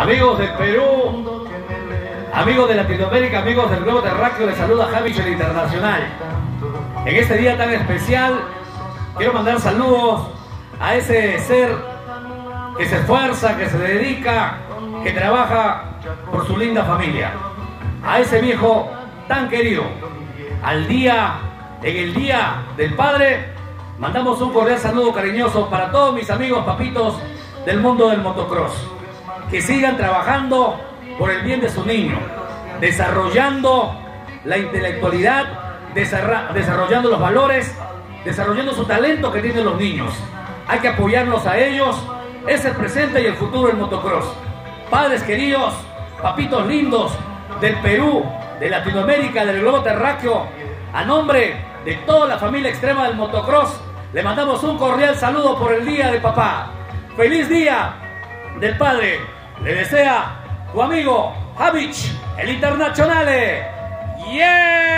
Amigos del Perú, amigos de Latinoamérica, amigos del globo terráqueo, les saluda Javi el Internacional. En este día tan especial, quiero mandar saludos a ese ser que se esfuerza, que se dedica, que trabaja por su linda familia. A ese viejo tan querido. Al día, en el día del padre, mandamos un cordial saludo cariñoso para todos mis amigos papitos del mundo del motocross. Que sigan trabajando por el bien de su niño, desarrollando la intelectualidad, desarrollando los valores, desarrollando su talento que tienen los niños. Hay que apoyarlos a ellos. Es el presente y el futuro del motocross. Padres queridos, papitos lindos del Perú, de Latinoamérica, del globo terráqueo, a nombre de toda la familia extrema del motocross, le mandamos un cordial saludo por el día de papá. Feliz día del padre. Le desea tu amigo Javich, el Internacional. ¡Yeah!